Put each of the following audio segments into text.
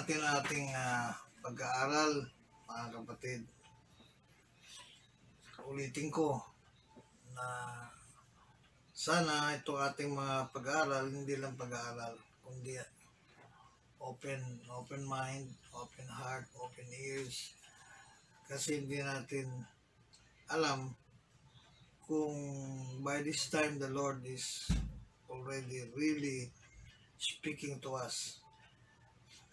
Natin ating ah, pag-aaral, mga kapatid. Ulitin ko na sana itong ating mga pag-aaral, hindi lang pag-aaral, kundi open open mind, open heart, open ears. Kasi hindi natin alam kung by this time the Lord is already really speaking to us.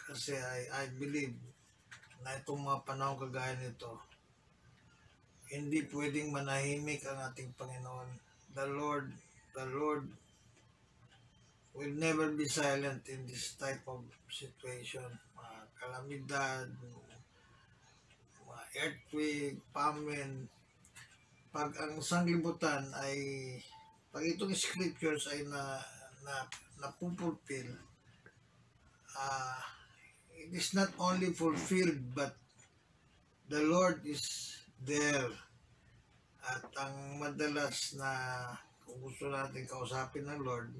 Kasi I, I believe na itong mga panahon kagaya nito, hindi pwedeng manahimik ang ating Panginoon. The Lord, the Lord will never be silent in this type of situation. Mga kalamidad, mga earthquake, famine. Pag ang sanglibutan ay, pag itong scriptures ay na, na, napupulpil, ah, it is not only fulfilled, but the Lord is there. At ang madalas na kung gusto natin kausapin ng Lord,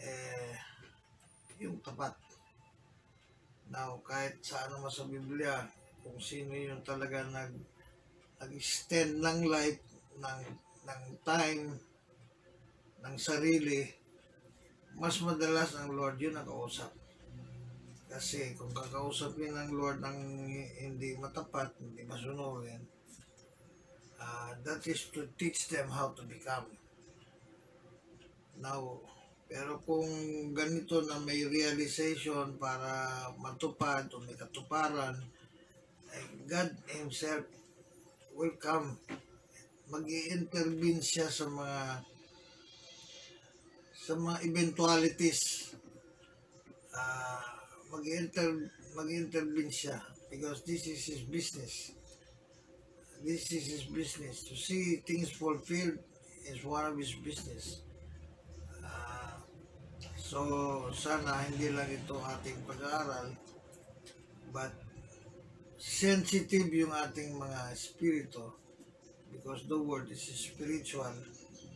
eh, yung tapat. Now, kahit sa ano man sa Biblia, kung sino yung talaga nag, nag-extend ng life, ng, ng time, ng sarili, mas madalas ang Lord yun nakausap. Kasi kung kakausapin ng Lord ng hindi matapat, hindi masunurin, ah, that is to teach them how to become. Now, pero kung ganito na may realization para matupad o may katuparan, God Himself will come. mag intervene siya sa mga sa mga eventualities. Ah, mag-inter mag-intervene siya because this is his business. This is his business. To see things fulfilled is one of his business. Ah, so, sana hindi lang ito ating pag-aaral but sensitive yung ating mga espiritu because the word is spiritual.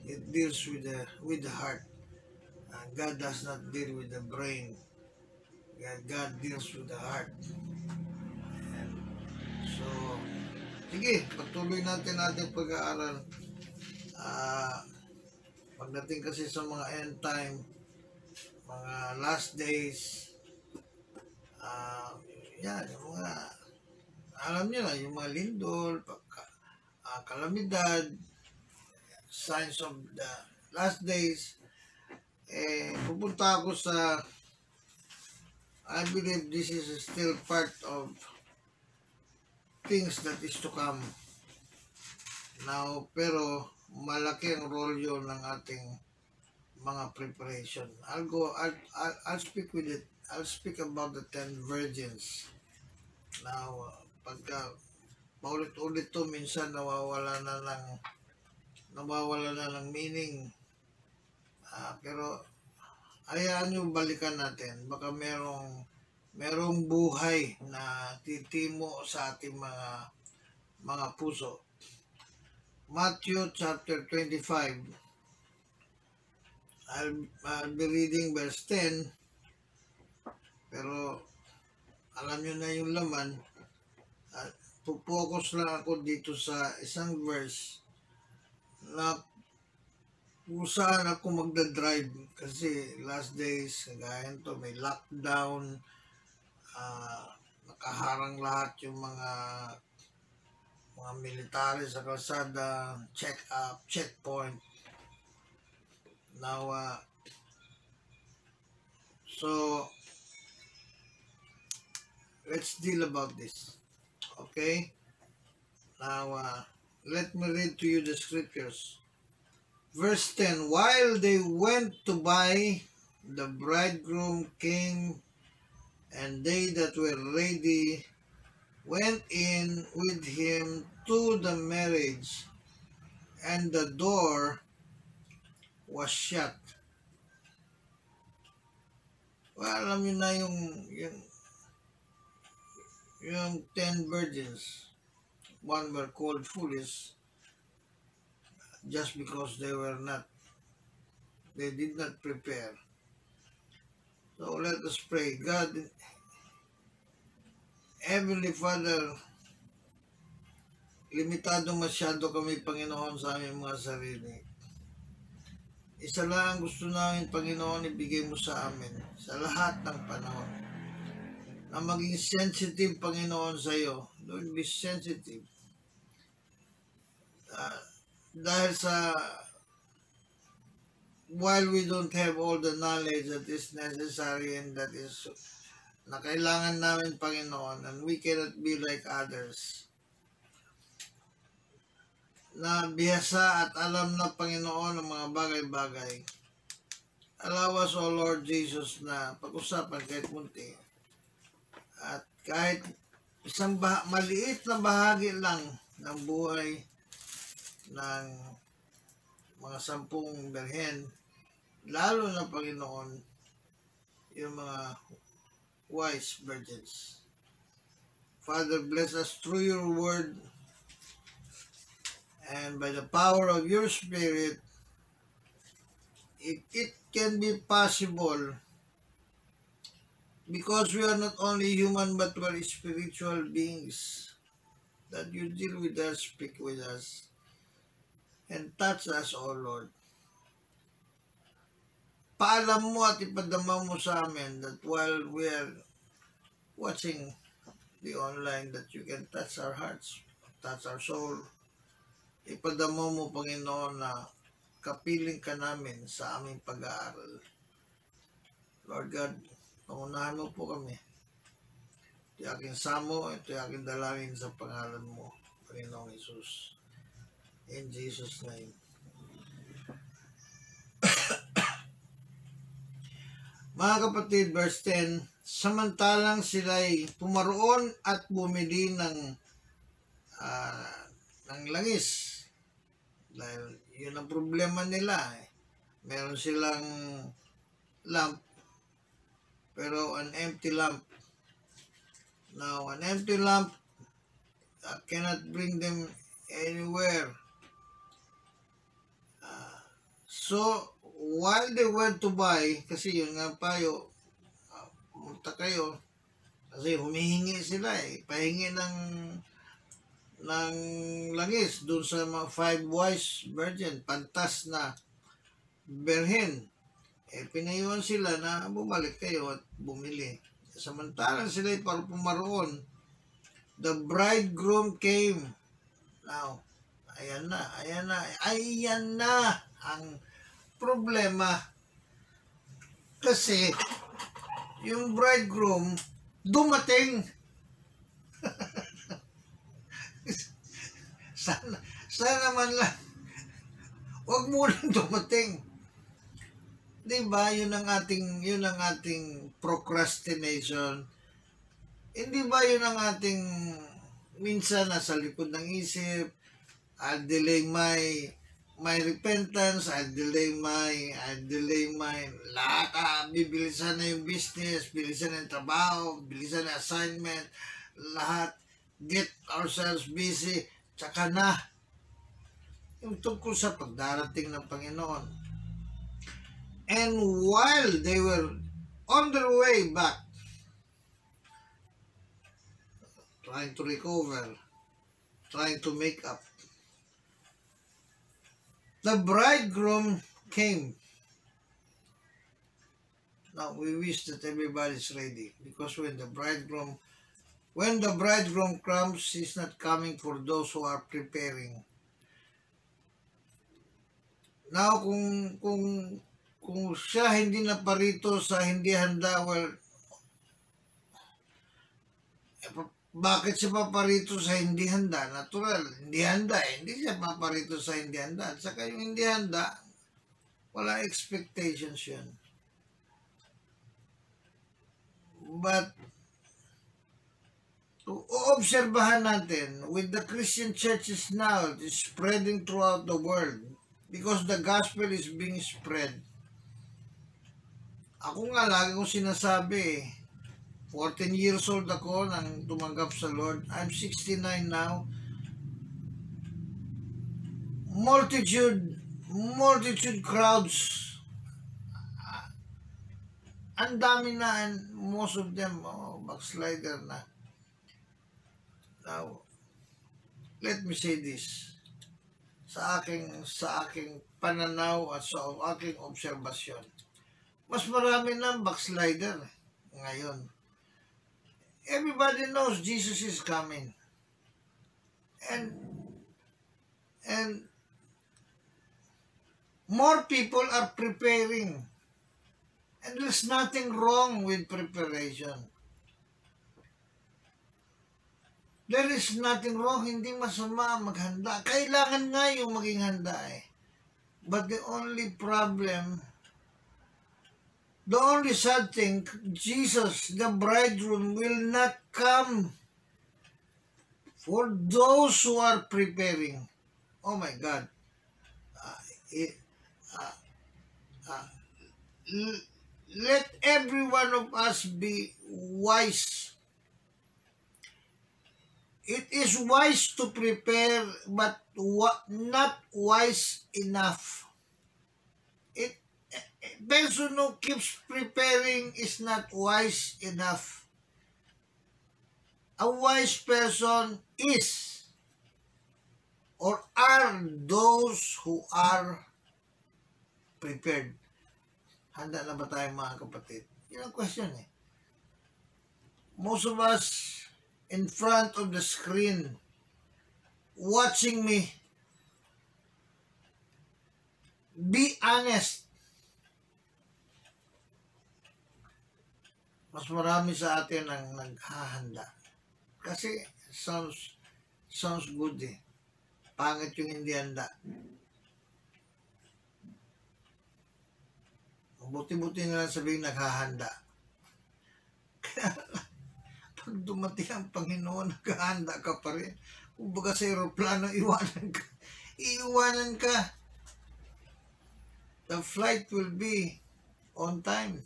It deals with the with the heart. Uh, God does not deal with the brain. God, God deals with the heart. And so, sige, patuloy natin ating pag-aaral. Ah, pagdating kasi sa mga end time, mga last days, ah, yan, yung mga, alam niyo na, yung mga lindol, pagka, ah, kalamidad, signs of the last days, eh, pupunta ako sa I believe this is still part of things that is to come. Now, pero malaki ang role yun ng ating mga preparation. I'll go, I'll, I'll, I'll speak with it. I'll speak about the ten virgins. Now, uh, pagka paulit-ulit to, minsan nawawala na ng nawawala na ng meaning. Ah, pero hayaan nyo balikan natin. Baka merong merong buhay na titimo sa ating mga mga puso. Matthew chapter 25. I'll, I'll be reading verse 10. Pero alam nyo na yung laman. At pupokus lang ako dito sa isang verse na kung saan ako magdadrive kasi last days kagaya to may lockdown. Ah nakaharang lahat yung mga mga military sa kalsada check up checkpoint. Now ah, so let's deal about this okay? Now ah, let me read to you the scriptures Verse 10 While they went to buy, the bridegroom came, and they that were ready went in with him to the marriage, and the door was shut. Well, alam niyo na yung, yung, yung ten virgins. One were called foolish, just because they were not, they did not prepare. So let us pray. God, Heavenly Father, limitado masyado kami, Panginoon, sa aming mga sarili. Isa lang ang gusto namin, Panginoon, ibigay mo sa amin sa lahat ng panahon. Na maging sensitive, Panginoon, sa iyo. Lord, be sensitive. Ah, dahil sa while we don't have all the knowledge that is necessary and that is na kailangan namin, Panginoon, and we cannot be like others na bihasa at alam na Panginoon ng mga bagay-bagay. Allow us, O Lord Jesus, na pag-usapan kahit munti. At kahit isang bah- maliit na bahagi lang ng buhay ng mga sampung berhen, lalo na Panginoon, yung mga wise virgins. Father, bless us through your word and by the power of your spirit, if it can be possible, because we are not only human but we are spiritual beings, that you deal with us, speak with us, and touch us, O Lord. Paalam mo at ipadama mo sa amin that while we are watching the online, that you can touch our hearts, touch our soul, ipadama mo, Panginoon, na kapiling ka namin sa aming pag-aaral. Lord God, pangunahan mo po kami. Ito aking samo, ito aking dalangin sa pangalan mo, Panginoong Isus. In Jesus' name. Mga kapatid, verse 10, samantalang sila'y pumaroon at bumili ng ah, ng langis. Dahil yun ang problema nila. Eh. Meron silang lamp, pero an empty lamp. Now, an empty lamp uh, cannot bring them anywhere. Uh, so, while they went to buy, kasi yun nga payo, uh, kayo, kasi humihingi sila eh, pahingi ng ng langis dun sa mga five wise virgin, pantas na berhen. Eh, pinayuan sila na bumalik kayo at bumili. Samantalang sila para pumaroon, the bridegroom came. Now, ayan na, ayan na, ayan na ang problema. Kasi, yung bridegroom, dumating. sana, sana man lang, huwag mo lang dumating. Di ba, yun ang ating, yun ang ating procrastination. Hindi ba yun ang ating, minsan nasa likod ng isip, I'll delay my, my repentance, I'll delay my, I'll delay my, lahat, ah, bibilisan na yung business, bilisan na yung trabaho, bilisan na assignment, lahat, get ourselves busy, tsaka na. Yung tungkol sa pagdarating ng Panginoon. And while they were on their way back, trying to recover, trying to make up, the bridegroom came. Now we wish that everybody's ready because when the bridegroom when the bridegroom comes, he's not coming for those who are preparing. Now kung kung kung siya hindi na parito sa hindi handa, well, bakit siya paparito sa hindi handa? Natural, hindi handa eh. Hindi siya paparito sa hindi handa. At saka yung hindi handa, wala expectations yun. But, obserbahan natin, with the Christian churches now, it's spreading throughout the world because the gospel is being spread. Ako nga, lagi kong sinasabi, 14 years old ako nang tumanggap sa Lord. I'm 69 now. Multitude, multitude crowds. Ang dami na and most of them, oh, backslider na. Now, let me say this. Sa aking, sa aking pananaw at sa aking obserbasyon. Mas marami ng backslider ngayon. Everybody knows Jesus is coming. And and more people are preparing. And there's nothing wrong with preparation. There is nothing wrong, hindi masama maghanda. Kailangan nga yung maging handa eh. But the only problem, the only sad thing, Jesus, the bridegroom, will not come for those who are preparing. Oh my God. Uh, it, uh, uh, let every one of us be wise it is wise to prepare, but not wise enough. Person who keeps preparing is not wise enough. A wise person is or are those who are prepared. Handa na ba tayo mga kapatid? Yan ang question eh. Most of us in front of the screen watching me. Be honest. Mas marami sa atin ang naghahanda. Kasi sounds sounds good eh. Pangit yung hindi handa. Buti-buti na lang sabihin naghahanda. pag dumating ang Panginoon, naghahanda ka pa rin. Kung baga sa aeroplano, iwanan ka. Iiwanan ka. The flight will be on time.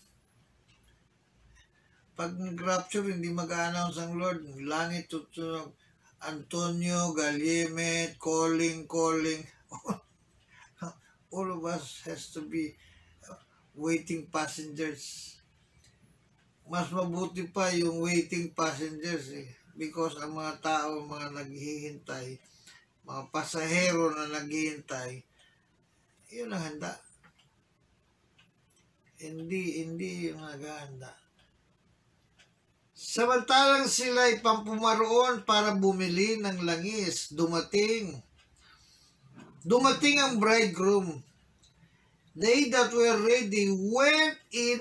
Pag nag-rapture, hindi mag-announce ang Lord. Langit tutunog. Antonio, Galiemet, calling, calling. All of us has to be waiting passengers mas mabuti pa yung waiting passengers eh. Because ang mga tao, mga naghihintay, mga pasahero na naghihintay, yun ang handa. Hindi, hindi yung naghahanda. Samantalang sila ay pampumaroon para bumili ng langis, dumating. Dumating ang bridegroom. They that were ready went in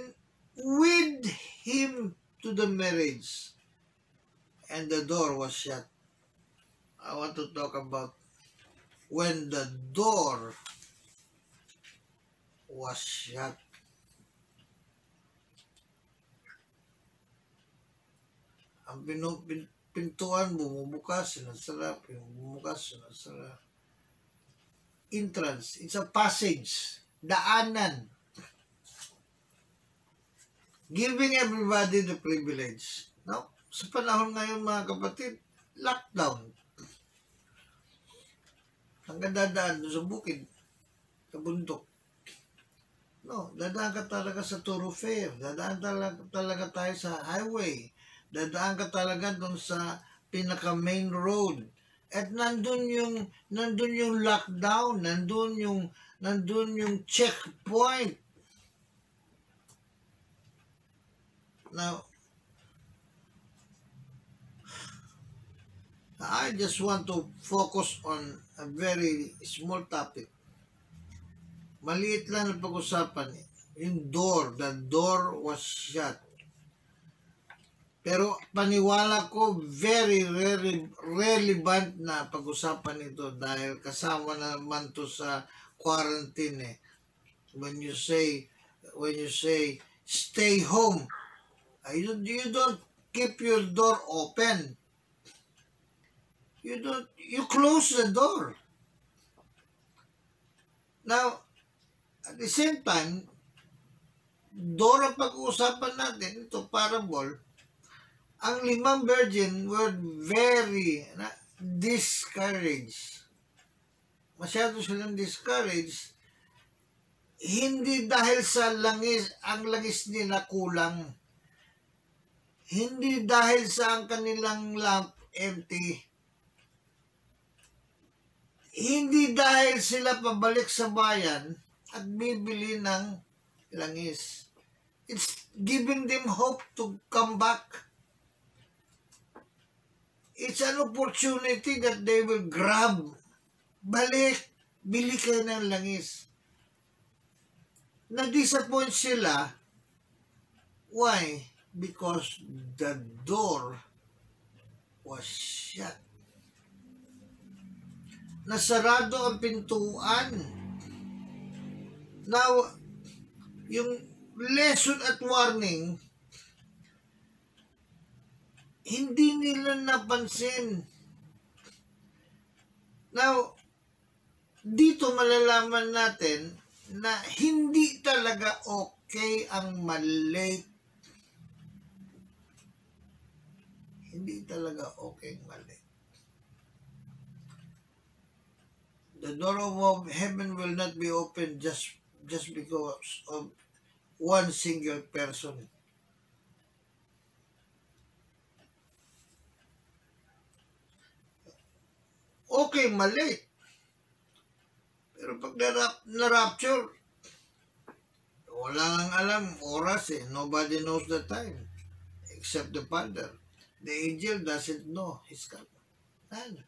with him to the marriage and the door was shut. I want to talk about when the door was shut. Ang pinu, pin, pintuan bumubukas, sinasara, bumubukas, sinasara. Entrance, it's a passage, daanan giving everybody the privilege. No? Sa panahon ngayon mga kapatid, lockdown. Hanggang dadaan sa bukid, sa bundok. No, dadaan ka talaga sa thoroughfare. Dadaan talaga, talaga tayo sa highway. Dadaan ka talaga doon sa pinaka main road. At nandun yung nandun yung lockdown, nandun yung nandun yung checkpoint Now, I just want to focus on a very small topic. Maliit lang ang pag-usapan. Yung door, the door was shut. Pero paniwala ko, very, very relevant na pag-usapan ito dahil kasama naman to sa quarantine eh. When you say, when you say, stay home, you, you don't keep your door open. You don't, you close the door. Now, at the same time, door ang pag-uusapan natin, ito parable, ang limang virgin were very na, discouraged. Masyado silang discouraged. Hindi dahil sa langis, ang langis nila kulang hindi dahil sa ang kanilang lamp empty. Hindi dahil sila pabalik sa bayan at bibili ng langis. It's giving them hope to come back. It's an opportunity that they will grab. Balik, bili kayo ng langis. Na-disappoint sila. Why? Because the door was shut. Nasarado ang pintuan. Now, yung lesson at warning, hindi nila napansin. Now, dito malalaman natin na hindi talaga okay ang malate. Hindi talaga okay ang malate. The door of heaven will not be open just just because of one single person. Okay, mali. Pero pag narap, na-rapture, wala nang alam, oras eh. Nobody knows the time. Except the Father. The angel doesn't know his coming. None.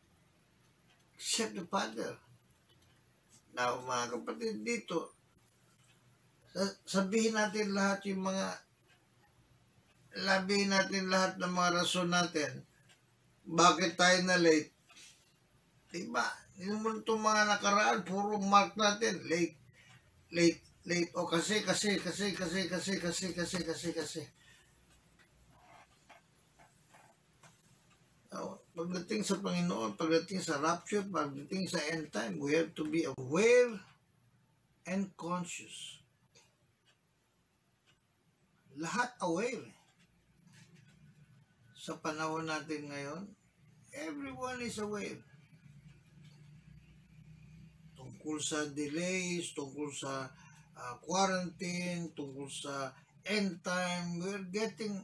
Except the Father. Now, mga kapatid, dito, sa- sabihin natin lahat yung mga labihin natin lahat ng mga rason natin bakit tayo na late diba yung itong mga nakaraan puro mark natin late late late o kasi kasi kasi kasi kasi kasi kasi kasi kasi Now, pagdating sa Panginoon, pagdating sa rapture, pagdating sa end time, we have to be aware and conscious. Lahat aware. Sa panahon natin ngayon, everyone is aware. Tungkol sa delays, tungkol sa ah, quarantine, tungkol sa end time, we're getting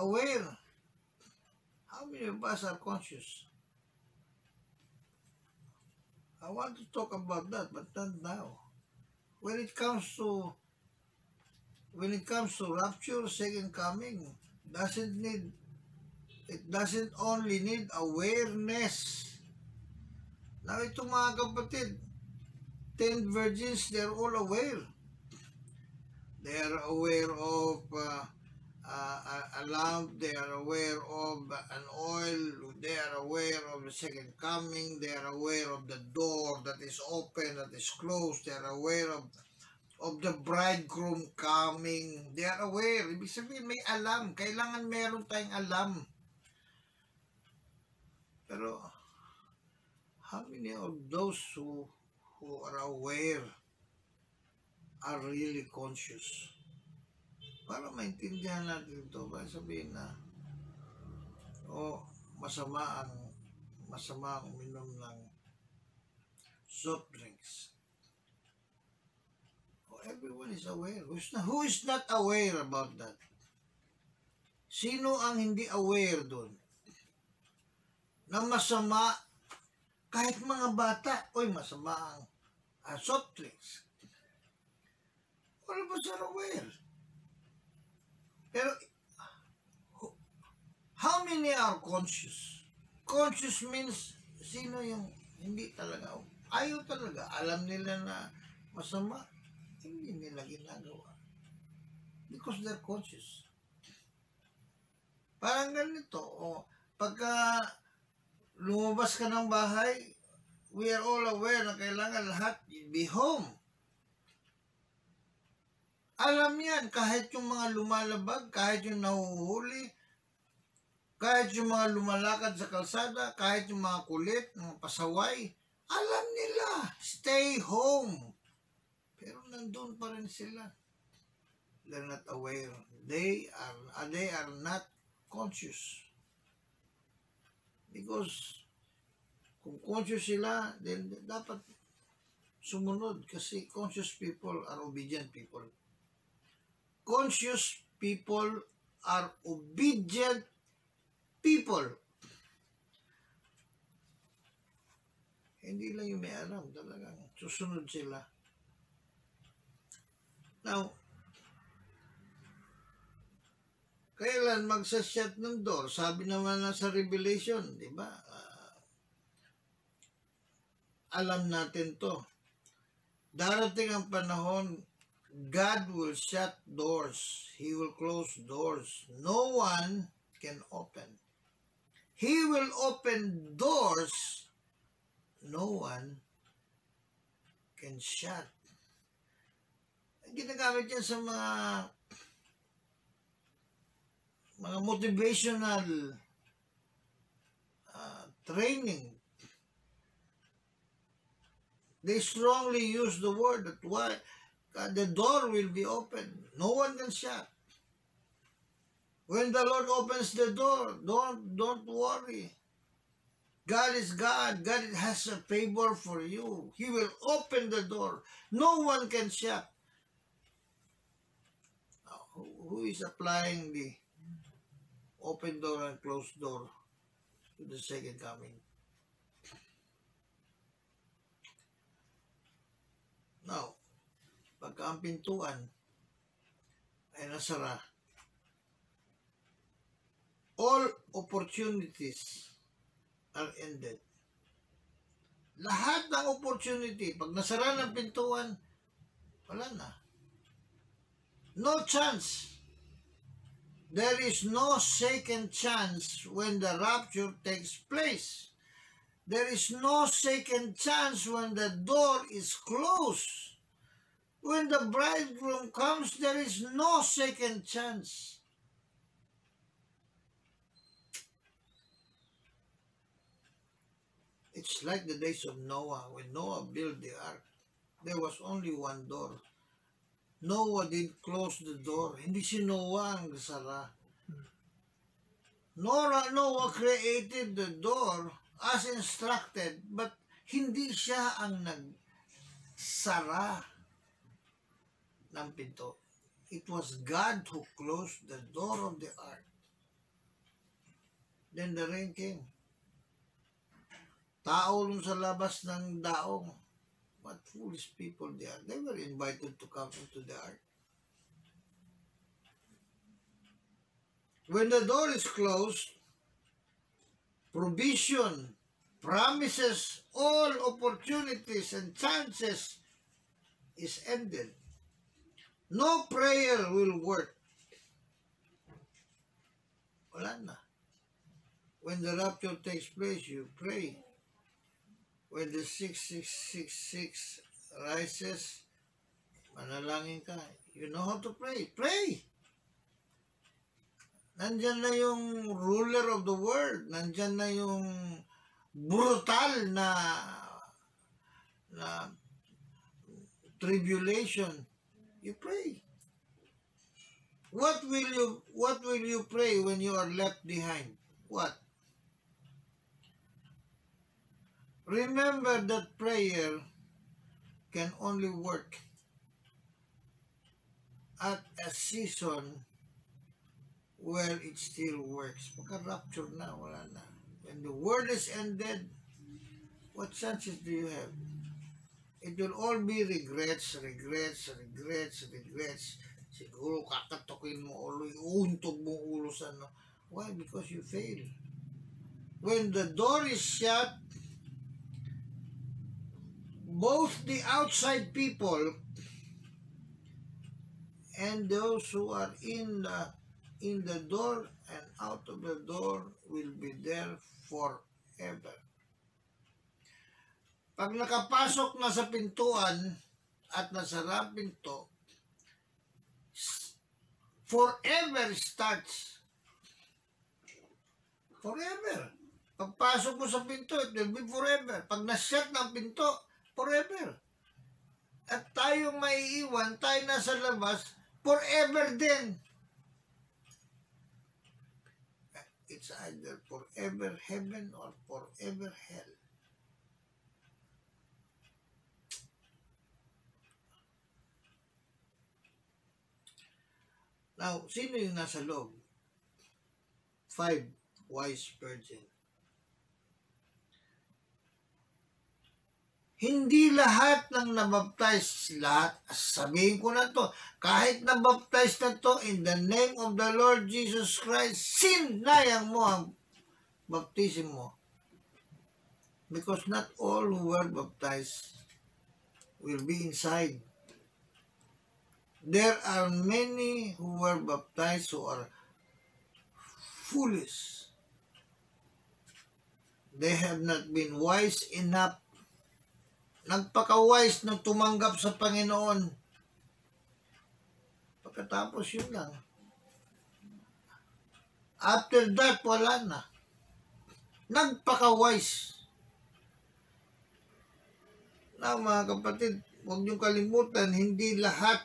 aware. How many of us are conscious? I want to talk about that, but not now. When it comes to when it comes to rapture, second coming, doesn't need it doesn't only need awareness. Now ito mga kapatid, ten virgins, they're all aware. They are aware of uh, uh, a, lamp, they are aware of an oil, they are aware of the second coming, they are aware of the door that is open, that is closed, they are aware of of the bridegroom coming. They are aware. Ibig sabihin, may alam. Kailangan meron tayong alam. Pero, how many of those who, who are aware are really conscious? Para maintindihan natin ito, ba sabihin na, o masama ang masama ang uminom ng soft drinks. Oh, everyone is aware. Who's not, who is not aware about that? Sino ang hindi aware doon? Na masama, kahit mga bata, oy masama ang ah, soft drinks. Of us are aware. Pero, how many are conscious? Conscious means, sino yung hindi talaga, ayaw talaga, alam nila na masama, hindi nila ginagawa. Because they're conscious. Parang ganito, o, pagka lumabas ka ng bahay, we are all aware na kailangan lahat be home. Alam yan, kahit yung mga lumalabag, kahit yung nahuhuli, kahit yung mga lumalakad sa kalsada, kahit yung mga kulit, mga pasaway, alam nila, stay home. Pero nandun pa rin sila. They're not aware. They are, they are not conscious. Because, kung conscious sila, then dapat sumunod kasi conscious people are obedient people. Conscious people are obedient people. Hindi lang yung may alam talagang susunod sila. Now, kailan magsasyat ng door? Sabi naman na sa Revelation, di ba? Ah, alam natin to. Darating ang panahon, God will shut doors. He will close doors. No one can open. He will open doors no one can shut. Ginagamit yan sa mga mga motivational uh, training. They strongly use the word that why uh, the door will be open. No one can shut. When the Lord opens the door, don't don't worry. God is God. God has a favor for you. He will open the door. No one can shut. Now, who, is applying the open door and closed door to the second coming? Now, pagka ang pintuan ay nasara, all opportunities are ended. Lahat ng opportunity, pag nasara ng pintuan, wala na. No chance. There is no second chance when the rapture takes place. There is no second chance when the door is closed. When the bridegroom comes, there is no second chance. It's like the days of Noah. When Noah built the ark, there was only one door. Noah didn't close the door. Hindi si Noah ang sara. Nora, Noah created the door as instructed, but hindi siya ang nagsara ng pinto. It was God who closed the door of the ark. Then the rain came. Tao sa labas ng daong. What foolish people they are. They were invited to come into the ark. When the door is closed, provision, promises, all opportunities and chances is ended. No prayer will work. Wala na. When the rapture takes place, you pray. When the 6666 rises, manalangin ka. You know how to pray. Pray! Nandyan na yung ruler of the world. Nandyan na yung brutal na na tribulation. You pray. What will you what will you pray when you are left behind? What? Remember that prayer can only work at a season where it still works. Pagka-rapture na, wala na. When the world is ended, what chances do you have? It will all be regrets, regrets, regrets, regrets. Siguro kakatokin mo ulo, uuntog mo ulo sa ano. Why? Because you fail. When the door is shut, both the outside people and those who are in the in the door and out of the door will be there forever. Pag nakapasok na sa pintuan at nasara ang pinto, forever starts. Forever. Pagpasok mo sa pinto, it will be forever. Pag nasyat ng pinto, forever. At tayo maiiwan, tayo nasa labas, forever din. It's either forever heaven or forever hell. Now, sino yung nasa loob? Five wise virgin. Hindi lahat ng nabaptize, lahat, sabihin ko na to, kahit nabaptize na to in the name of the Lord Jesus Christ, sinayang mo ang baptism mo. Because not all who were baptized will be inside. There are many who were baptized who are foolish. They have not been wise enough. Nagpaka-wise na tumanggap sa Panginoon. Pagkatapos yun lang. After that, wala na. Nagpaka-wise. Na mga kapatid, huwag niyong kalimutan, hindi lahat,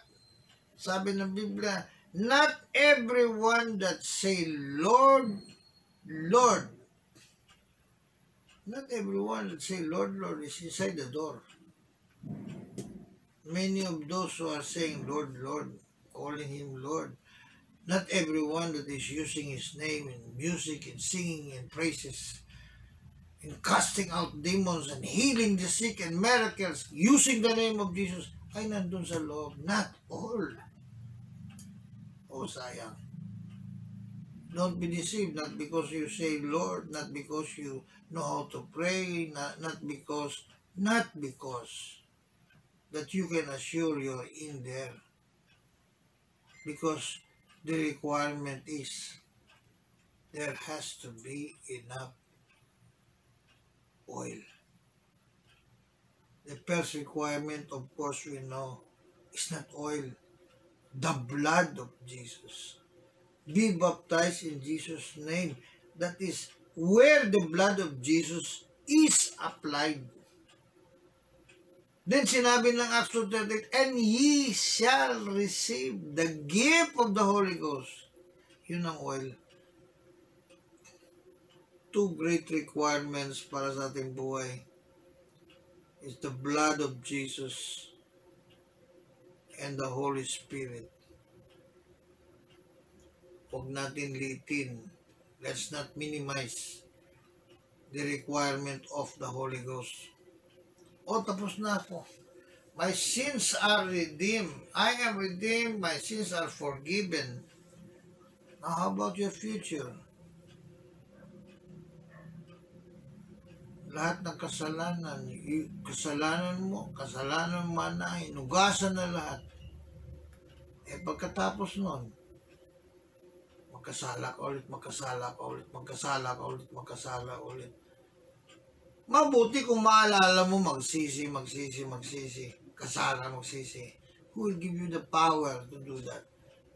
sabi ng Biblia, not everyone that say, Lord, Lord, not everyone that say, Lord, Lord, is inside the door. Many of those who are saying, Lord, Lord, calling him Lord, not everyone that is using his name in music and singing and praises in casting out demons and healing the sick and miracles using the name of Jesus ay nandun sa loob. Not all. Oh, sayang. Don't be deceived, not because you say Lord, not because you know how to pray, not, not because, not because that you can assure you're in there. Because the requirement is there has to be enough oil. The first requirement, of course, we know, is not oil, the blood of Jesus. Be baptized in Jesus' name. That is where the blood of Jesus is applied. Then sinabi ng Acts 2.38, And ye shall receive the gift of the Holy Ghost. Yun ang oil. Two great requirements para sa ating buhay is the blood of Jesus and the Holy Spirit. Huwag natin litin. Let's not minimize the requirement of the Holy Ghost. O, tapos na ako. My sins are redeemed. I am redeemed. My sins are forgiven. Now, how about your future? Lahat ng kasalanan, kasalanan mo, kasalanan mo na, inugasan na lahat. Eh, pagkatapos nun, magkasala ka ulit, magkasala ka ulit, magkasala ka ulit, magkasala ulit. Mabuti kung maalala mo magsisi, magsisi, magsisi, kasala, magsisi. Who will give you the power to do that?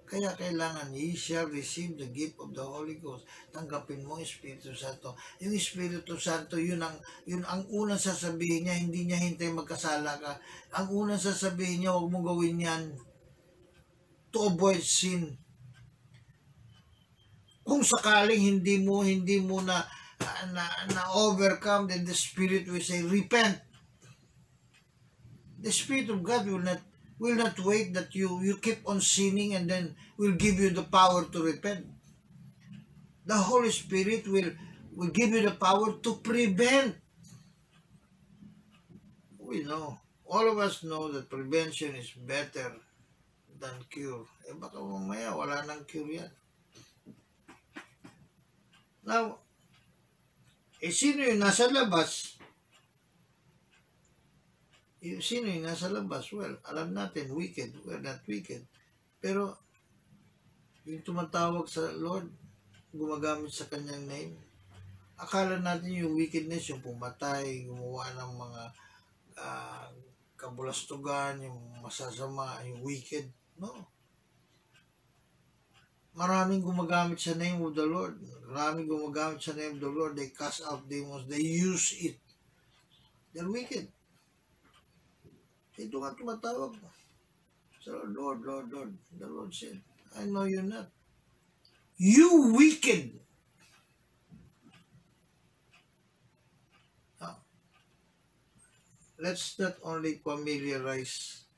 Kaya kailangan, ye shall receive the gift of the Holy Ghost. Tanggapin mo ang Espiritu Santo. Yung Espiritu Santo, yun ang, yun ang unang sasabihin niya, hindi niya hintay magkasala ka. Ang unang sasabihin niya, huwag mong gawin yan to avoid sin. Kung sakaling hindi mo, hindi mo na, na, na overcome, then the Spirit will say, repent. The Spirit of God will not will not wait that you you keep on sinning and then will give you the power to repent. The Holy Spirit will will give you the power to prevent. We know. All of us know that prevention is better than cure. Eh baka mamaya wala nang cure yan. Now, eh sino yung nasa labas? Yung sino yung nasa labas? Well, alam natin, wicked. We're not wicked. Pero, yung tumatawag sa Lord, gumagamit sa kanyang name, akala natin yung wickedness, yung pumatay, gumawa ng mga ah, kabulastugan, yung masasama, yung wicked. No. Maraming gumagamit sa name of the Lord. Maraming gumagamit sa name of the Lord. They cast out demons. They use it. They're wicked. Ito nga tumatawag. So, Lord, Lord, Lord. The Lord said, I know you're not. You wicked. Now, let's not only familiarize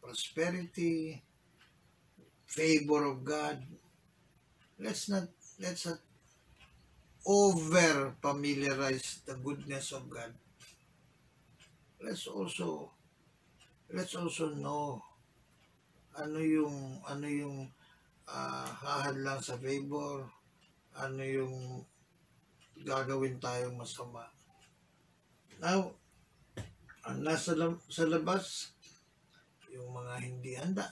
prosperity, favor of God. Let's not, let's not over familiarize the goodness of God. let's also let's also know ano yung ano yung uh, hahadlang sa favor, ano yung gagawin tayong masama. Now, ang nasa sa labas, yung mga hindi handa.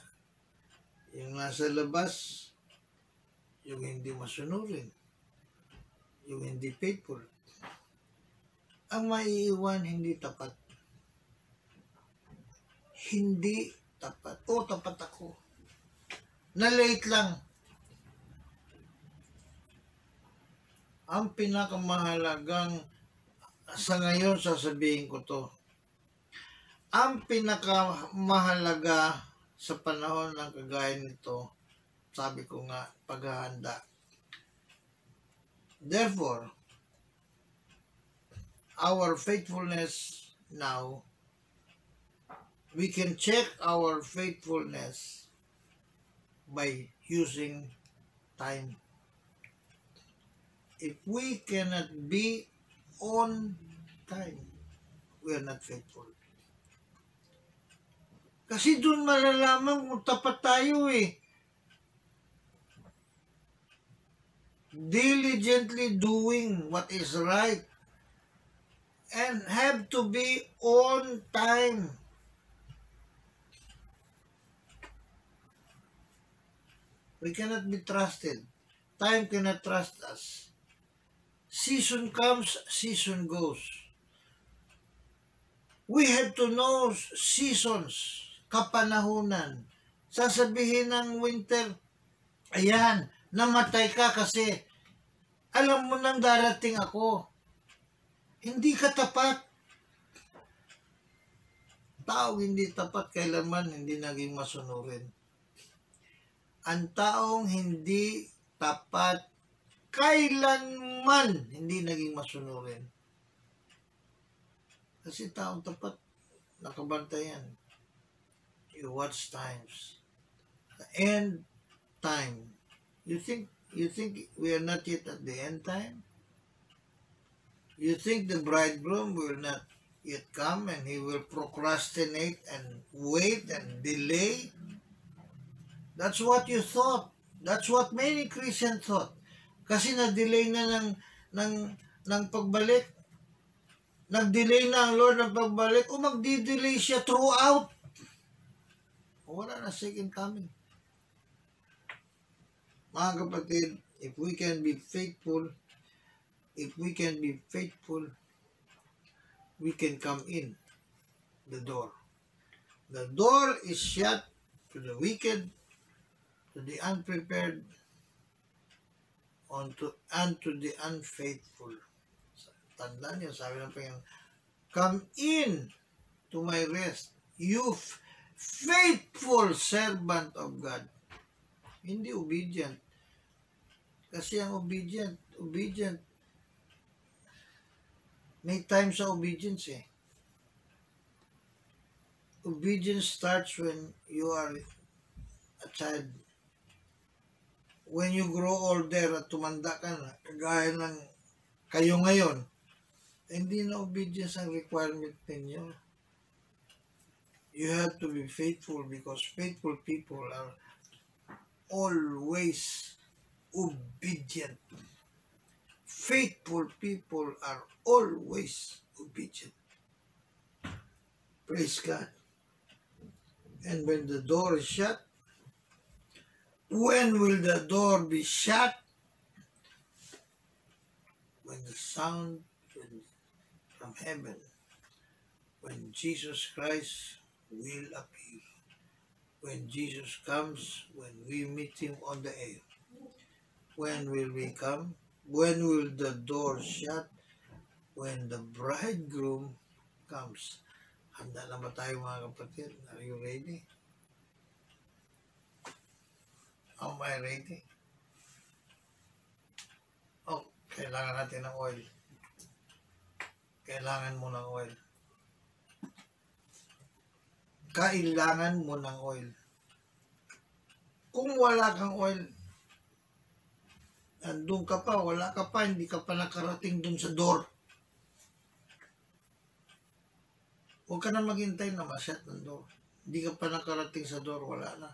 Yung nasa labas, yung hindi masunurin. Yung hindi faithful. Ang maiiwan, hindi tapat. Hindi tapat. O, tapat ako. Na-late lang. Ang pinakamahalagang sa ngayon sasabihin ko to. Ang pinakamahalaga sa panahon ng kagaya nito, sabi ko nga, paghahanda. Therefore, our faithfulness now, we can check our faithfulness by using time. If we cannot be on time, we are not faithful. Kasi doon malalaman kung tapat tayo eh. Diligently doing what is right and have to be on time. We cannot be trusted. Time cannot trust us. Season comes, season goes. We have to know seasons, kapanahunan. Sasabihin ng winter, ayan, namatay ka kasi alam mo nang darating ako. Hindi ka tapat. Tao hindi tapat kailanman hindi naging masunurin. Ang taong hindi tapat kailanman hindi naging masunurin. Kasi taong tapat, nakabantayan. You watch times. The end time. You think you think we are not yet at the end time? You think the bridegroom will not yet come and he will procrastinate and wait and delay? That's what you thought. That's what many Christians thought. Kasi na-delay na ng, ng, ng pagbalik. Nag-delay na ang Lord ng pagbalik. O magdi-delay siya throughout. Wala na second coming. Mga kapatid, if we can be faithful, if we can be faithful, we can come in the door. The door is shut to the wicked, to the unprepared, unto, and to the unfaithful. Tandaan niyo, sabi ng Panginoon, come in to my rest, you faithful servant of God. Hindi obedient. Kasi ang obedient, obedient, may time sa obedience eh. Obedience starts when you are a child. When you grow older at tumanda ka na, kagaya ng kayo ngayon, hindi na obedience ang requirement ninyo. You have to be faithful because faithful people are always obedient. Faithful people are always obedient. Praise God. And when the door is shut, when will the door be shut? When the sound from heaven, when Jesus Christ will appear. When Jesus comes, when we meet Him on the air. When will we come? When will the door shut? When the bridegroom comes. Handa na ba tayo mga kapatid? Are you ready? Am I ready? Oh, kailangan natin ng oil. Kailangan mo ng oil. Kailangan mo ng oil. Kung wala kang oil, andun ka pa, wala ka pa, hindi ka pa nakarating dun sa door. Huwag ka na maghintay na masyat ng door. Hindi ka pa nakarating sa door, wala na.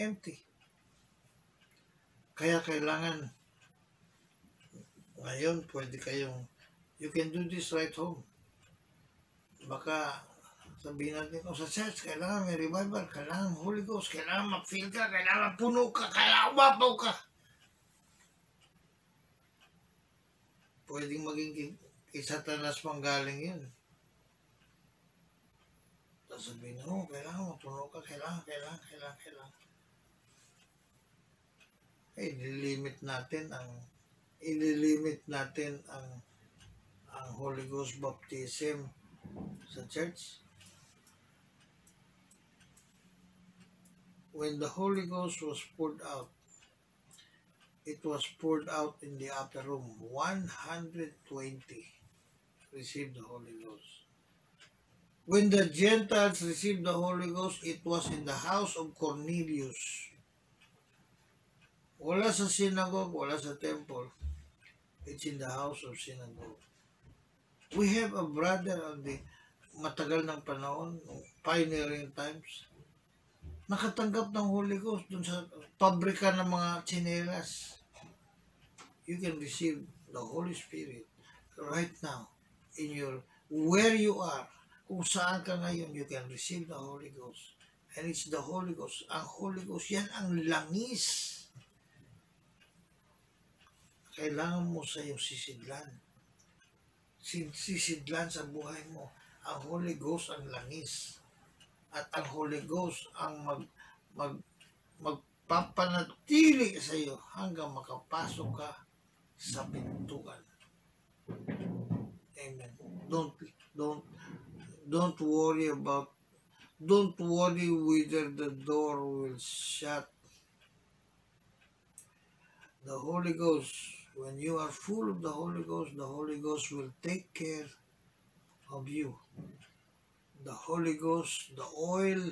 Empty. Kaya kailangan, ngayon, pwede kayong, you can do this right home. Baka, sabihin natin, oh, sa church, kailangan may revival, kailangan Holy Ghost, kailangan ma-feel ka, kailangan puno ka, kailangan umapaw ka. Pwedeng maging kay, Satanas manggaling yun. Tapos sabihin, oh, kailangan mapuno ka, kailangan, kailangan, kailangan, kailangan. Eh, nilimit natin ang, ililimit natin ang, ang Holy Ghost baptism sa church. When the Holy Ghost was poured out, it was poured out in the upper room. 120 received the Holy Ghost. When the Gentiles received the Holy Ghost, it was in the house of Cornelius. Wala sa synagogue, wala sa temple. It's in the house of synagogue. We have a brother on the matagal ng panahon, pioneering times, nakatanggap ng Holy Ghost dun sa pabrika ng mga chinelas. You can receive the Holy Spirit right now in your, where you are, kung saan ka ngayon, you can receive the Holy Ghost. And it's the Holy Ghost. Ang Holy Ghost, yan ang langis. Kailangan mo sa iyong sisidlan. Sid- Sisidlan sa buhay mo. Ang Holy Ghost ang langis at ang Holy Ghost ang mag, mag, magpapanatili sa iyo hanggang makapasok ka sa pintuan. Amen. Don't, don't, don't worry about, don't worry whether the door will shut. The Holy Ghost, when you are full of the Holy Ghost, the Holy Ghost will take care of you the Holy Ghost, the oil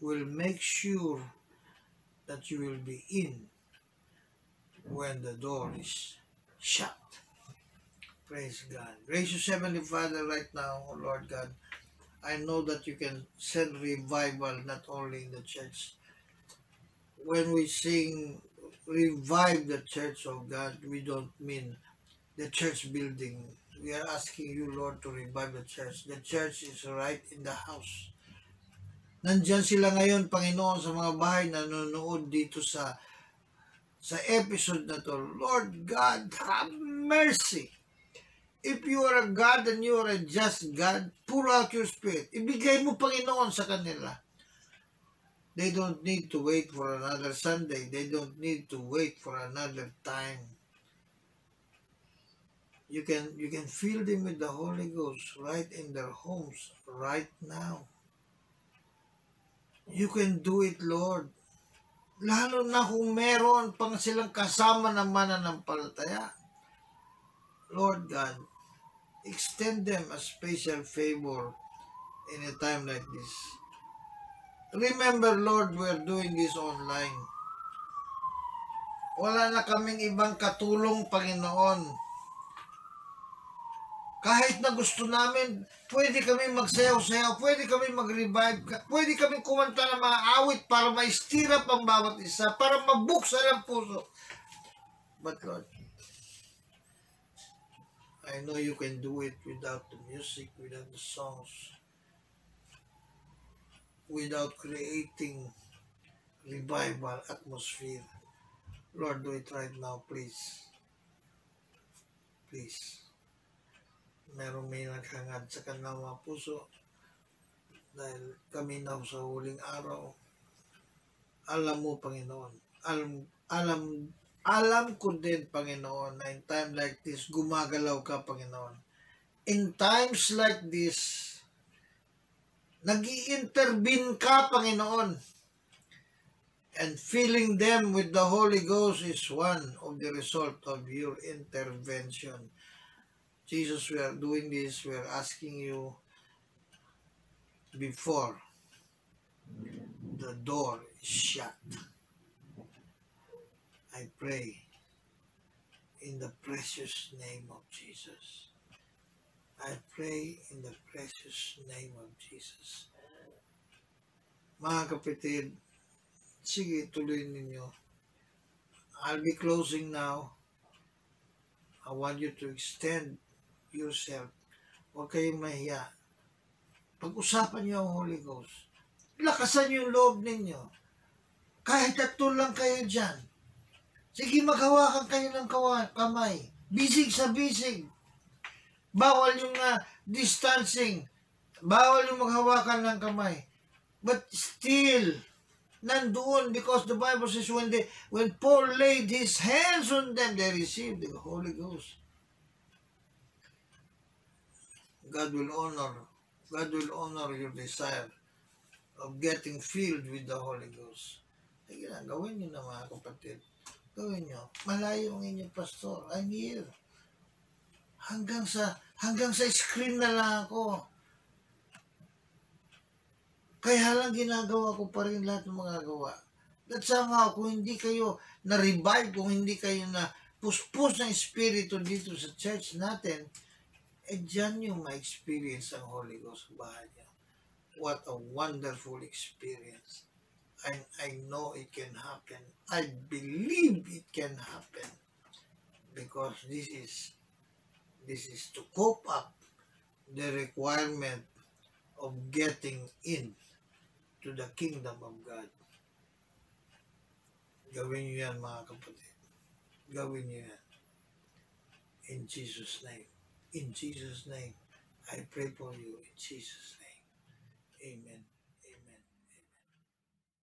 will make sure that you will be in when the door is shut. Praise God. Gracious Heavenly Father, right now, oh Lord God, I know that you can send revival not only in the church. When we sing revive the church of God, we don't mean the church building we are asking you, Lord, to revive the church. The church is right in the house. Nandyan sila ngayon, Panginoon, sa mga bahay na nanonood dito sa sa episode na to. Lord God, have mercy. If you are a God and you are a just God, pour out your spirit. Ibigay mo, Panginoon, sa kanila. They don't need to wait for another Sunday. They don't need to wait for another time you can you can fill them with the Holy Ghost right in their homes right now. You can do it, Lord. Lalo na kung meron pang silang kasama na mananampalataya. Lord God, extend them a special favor in a time like this. Remember, Lord, we're doing this online. Wala na kaming ibang katulong, Panginoon kahit na gusto namin, pwede kami magsayaw-sayaw, pwede kami mag-revive, pwede kami kumanta ng mga awit para ma-stir ang bawat isa, para mabuksan ang puso. But Lord, I know you can do it without the music, without the songs, without creating revival atmosphere. Lord, do it right now, please. Please meron may naghangad sa kanilang mga puso dahil kami na sa huling araw. Alam mo Panginoon alam alam alam ko din Panginoon na in time like this gumagalaw ka Panginoon. In times like this nag intervene ka Panginoon. And filling them with the Holy Ghost is one of the result of your intervention Jesus, we are doing this, we are asking you before the door is shut. I pray in the precious name of Jesus. I pray in the precious name of Jesus. Mga kapatid, sige, tuloy ninyo. I'll be closing now. I want you to extend yourself. Huwag kayong mahiya. Pag-usapan niyo ang Holy Ghost. Lakasan yung loob ninyo. Kahit tatlo lang kayo dyan. Sige, maghawakan kayo ng kamay. Bisig sa bisig. Bawal yung uh, distancing. Bawal yung maghawakan ng kamay. But still, nandoon because the Bible says when they when Paul laid his hands on them, they received the Holy Ghost. God will honor, God will honor your desire of getting filled with the Holy Ghost. Na, gawin nyo na mga kapatid. Gawin nyo. Malayo ang inyong pastor. I'm here. Hanggang sa, hanggang sa screen na lang ako. Kaya lang ginagawa ko pa rin lahat ng mga gawa. That somehow, kung hindi kayo na-revive, kung hindi kayo na puspos ng Espiritu dito sa church natin, eh dyan yung ma-experience ang Holy Ghost sa bahay niya. What a wonderful experience. I, I know it can happen. I believe it can happen. Because this is this is to cope up the requirement of getting in to the kingdom of God. Gawin niyo yan mga kapatid. Gawin niyo yan. In Jesus' name. In Jesus' name, I pray for you. In Jesus' name, amen.